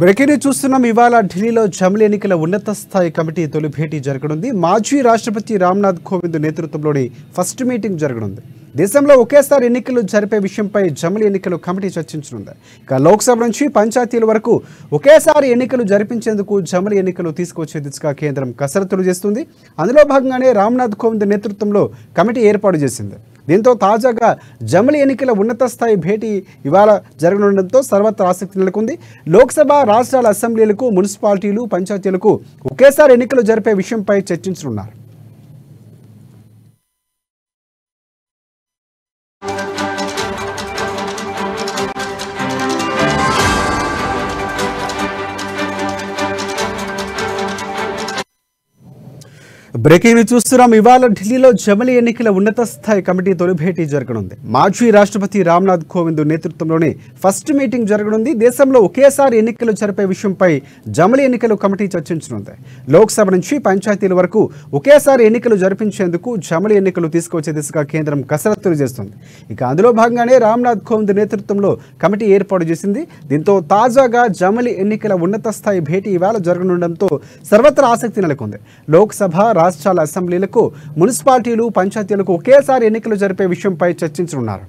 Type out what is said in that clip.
Breaking news చూస్తున్నాం. ఇవాళ ఢిల్లీలో జమిలి ఎన్నికల ఉన్నత స్థాయి కమిటీ తొలి భేటీ జరగనుంది. మాజీ రాష్ట్రపతి రామ్నాథ్ కోవింద్ నేతృత్వంలోని ఫస్ట్ మీటింగ్ జరగనుంది. దేశంలో ఒకేసారి ఎన్నికలు జరిపే విషయంపై జమిలి ఎన్నికలు కమిటీ చర్చించనుంది. ఇక లోక్సభ నుంచి పంచాయతీల వరకు ఒకేసారి ఎన్నికలు జరిపించేందుకు జమిలి ఎన్నికలు తీసుకొచ్చే దిశగా కేంద్రం కసరత్తులు చేస్తుంది. అందులో భాగంగానే రామ్నాథ్ కోవింద్ నేతృత్వంలో కమిటీ ఏర్పాటు చేసింది. దీంతో తాజాగా జమిలి ఎన్నికల ఉన్నత స్థాయి భేటీ ఇవాళ జరగనుండడంతో సర్వత్రా ఆసక్తి నెలకొంది. లోక్సభ రాష్ట్రాల అసెంబ్లీలకు మున్సిపాలిటీలు పంచాయతీలకు ఒకేసారి ఎన్నికలు జరిపే విషయంపై చర్చించనున్నారు. బ్రేకింగ్ న్యూస్ చూస్తున్నాం. ఇవాళ ఢిల్లీలో జమలి ఎన్నికల ఉన్నత స్థాయి కమిటీ తొలి భేటీ జరగనుంది. మాజీ రాష్ట్రపతి రామ్నాథ్ కోవింద్ నేతృత్వంలోనే ఫస్ట్ మీటింగ్ జరగనుంది. దేశంలో ఒకేసారి ఎన్నికలు జరిపే విషయంపై జమలి ఎన్నికలు కమిటీ చర్చించనుంది. లోక్సభ నుంచి పంచాయతీల వరకు ఒకేసారి ఎన్నికలు జరిపించేందుకు జమలి ఎన్నికలు తీసుకొచ్చే దిశగా కేంద్రం కసరత్తులు చేస్తుంది. ఇక అందులో భాగంగానే రామ్నాథ్ కోవింద్ నేతృత్వంలో కమిటీ ఏర్పాటు చేసింది. దీంతో తాజాగా జమలి ఎన్నికల ఉన్నత స్థాయి భేటీ ఇవాళ జరగనుండడంతో సర్వత్రా ఆసక్తి నెలకొంది. లోక్సభ రాష్ట్రాల అసెంబ్లీలకు మున్సిపాలిటీలు పంచాయతీలకు ఒకేసారి ఎన్నికలు జరిపే విషయంపై చర్చించనున్నారు.